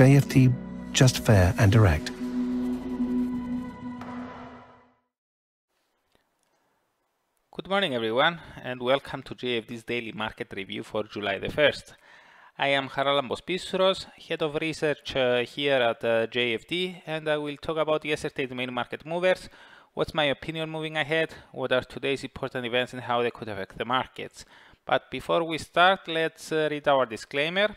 JFD, just fair and direct. Good morning everyone and welcome to JFD's daily market review for July the 1st. I am Charalambos Pissouros, Head of Research uh, here at uh, JFD and I will talk about yesterday's main market movers, what's my opinion moving ahead, what are today's important events and how they could affect the markets. But before we start, let's uh, read our disclaimer.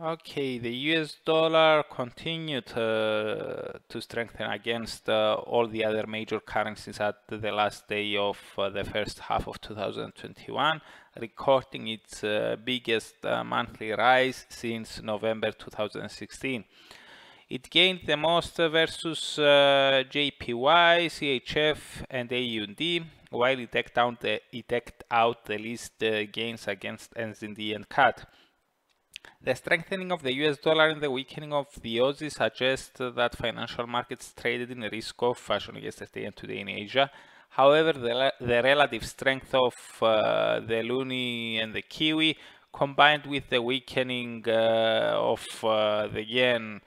Okay, the US dollar continued uh, to strengthen against uh, all the other major currencies at the last day of uh, the first half of 2021, recording its uh, biggest uh, monthly rise since November 2016. It gained the most versus uh, JPY, CHF and AUD, while it decked out the, it out the least gains against NZD and CAD. The strengthening of the US dollar and the weakening of the Aussie suggest that financial markets traded in a risk-off fashion yesterday and today in Asia. However, the, the relative strength of uh, the loonie and the kiwi combined with the weakening uh, of uh, the yen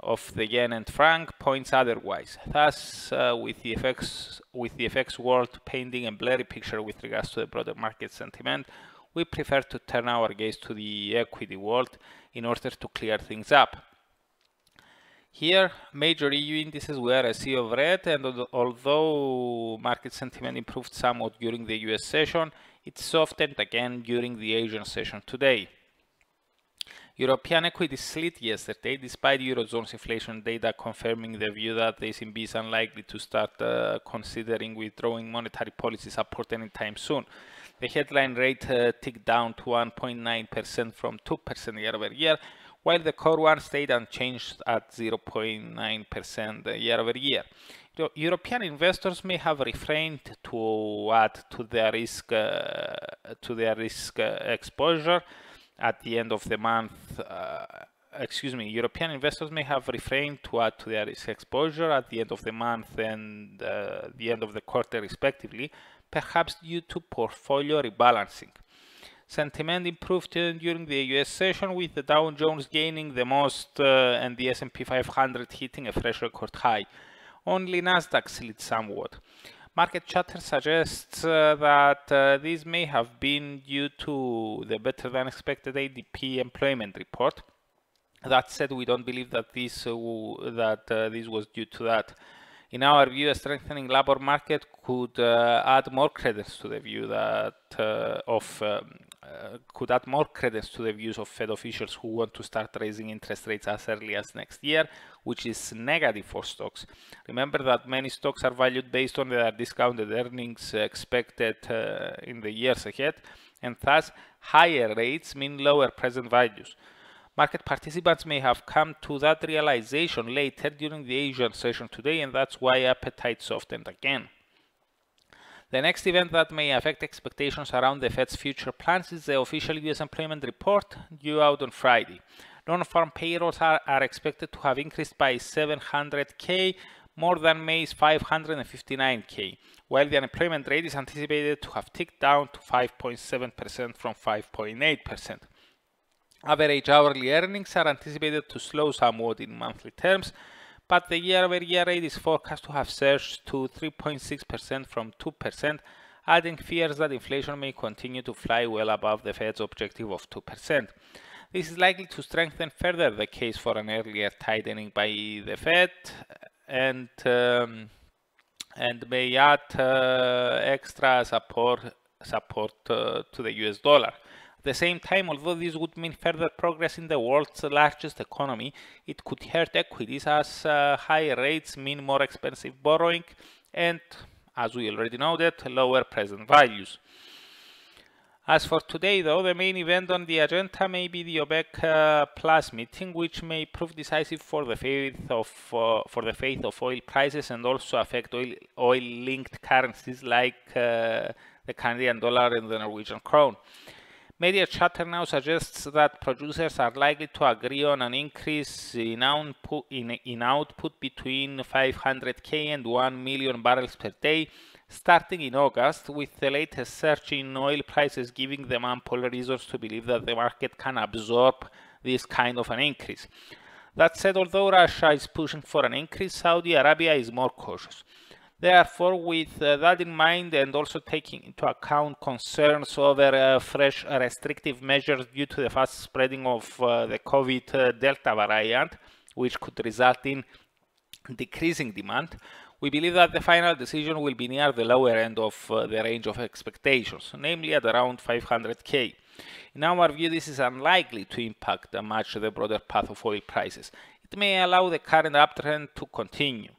of the yen and franc points otherwise. Thus, uh, with the FX with the FX world painting a blurry picture with regards to the broader market sentiment, we prefer to turn our gaze to the equity world in order to clear things up. Here, major EU indices were a sea of red, and although market sentiment improved somewhat during the US session, it softened again during the Asian session today. European equities slid yesterday despite Eurozone's inflation data confirming the view that the ECB is unlikely to start uh, considering withdrawing monetary policy support anytime soon. The headline rate uh, ticked down to 1.9% from 2% year over year, while the core one stayed unchanged at 0.9% year over year. European investors may have refrained to add to their risk uh, to their risk uh, exposure at the end of the month. Uh, excuse me, European investors may have refrained to add to their risk exposure at the end of the month and uh, the end of the quarter, respectively, perhaps due to portfolio rebalancing. Sentiment improved during the US session with the Dow Jones gaining the most uh, and the S&P 500 hitting a fresh record high. Only Nasdaq slid somewhat. Market chatter suggests uh, that uh, this may have been due to the better than expected ADP employment report. That said, we don't believe that this uh, that uh, this was due to that. In our view, a strengthening labor market could uh, add more credence to the view that uh, of um, uh, could add more credence to the views of Fed officials who want to start raising interest rates as early as next year, which is negative for stocks. Remember that many stocks are valued based on their discounted earnings expected in the years ahead, and thus higher rates mean lower present values. Market participants may have come to that realization later during the Asian session today, and that's why appetite softened again. The next event that may affect expectations around the Fed's future plans is the official US employment report due out on Friday. Non-farm payrolls are, are expected to have increased by 700k, more than May's 559k, while the unemployment rate is anticipated to have ticked down to 5.7% from 5.8%. Average hourly earnings are anticipated to slow somewhat in monthly terms, but the year-over-year rate is forecast to have surged to 3.6% from 2%, adding fears that inflation may continue to fly well above the Fed's objective of 2%. This is likely to strengthen further the case for an earlier tightening by the Fed and um, and may add uh, extra support support uh, to the US dollar. At the same time, although this would mean further progress in the world's largest economy, it could hurt equities as uh, higher rates mean more expensive borrowing and, as we already noted, lower present values. As for today, though, the main event on the agenda may be the OPEC uh, Plus meeting, which may prove decisive for the faith of uh, for the faith of oil prices and also affect oil oil-linked currencies like uh, the Canadian dollar and the Norwegian krone. Media chatter now suggests that producers are likely to agree on an increase in output, in, in output between 500k and 1 million barrels per day starting in August, with the latest surge in oil prices giving them ample reasons to believe that the market can absorb this kind of an increase. That said, although Russia is pushing for an increase, Saudi Arabia is more cautious. Therefore, with uh, that in mind and also taking into account concerns over uh, fresh restrictive measures due to the fast spreading of uh, the COVID Delta variant, which could result in decreasing demand, we believe that the final decision will be near the lower end of the range of expectations, namely at around 500k. In our view, this is unlikely to impact much the broader path of oil prices. It may allow the current uptrend to continue.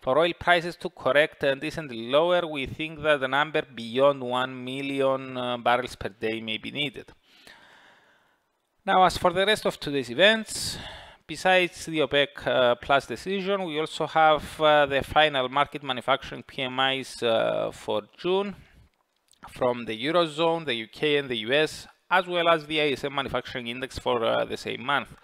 For oil prices to correct and decently lower, we think that the number beyond 1 million uh, barrels per day may be needed. Now, as for the rest of today's events, besides the OPEC uh, plus decision, we also have uh, the final Markit manufacturing PMIs uh, for June from the Eurozone, the UK and the US, as well as the ISM manufacturing index for uh, the same month.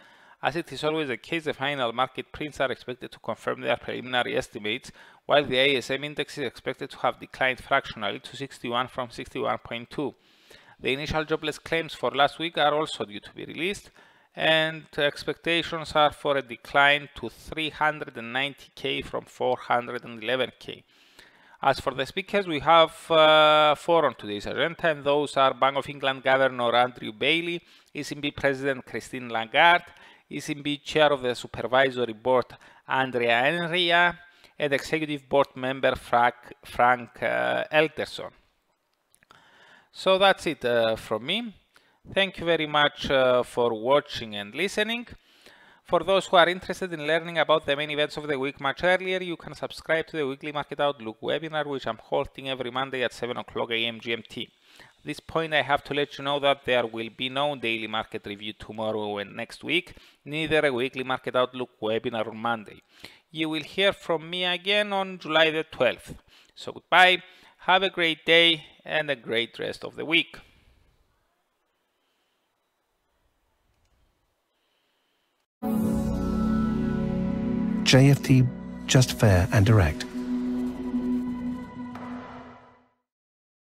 As it is always the case, the final Markit prints are expected to confirm their preliminary estimates, while the ISM index is expected to have declined fractionally to 61 from 61.2. The initial jobless claims for last week are also due to be released, and expectations are for a decline to 390k from 411k. As for the speakers, we have uh, four on today's agenda, and those are Bank of England Governor Andrew Bailey, ECB President Christine Lagarde, ECB Chair of the Supervisory Board Andrea Enria, and Executive Board Member Frank, Frank uh, Elderson. So that's it uh, from me. Thank you very much uh, for watching and listening. For those who are interested in learning about the main events of the week much earlier, you can subscribe to the Weekly Market Outlook webinar, which I'm holding every Monday at 7 o'clock a.m. GMT. This point, I have to let you know that there will be no daily market review tomorrow and next week, neither a Weekly Market Outlook webinar on Monday. You will hear from me again on July the 12th. So goodbye, have a great day and a great rest of the week. JFD, just fair and direct.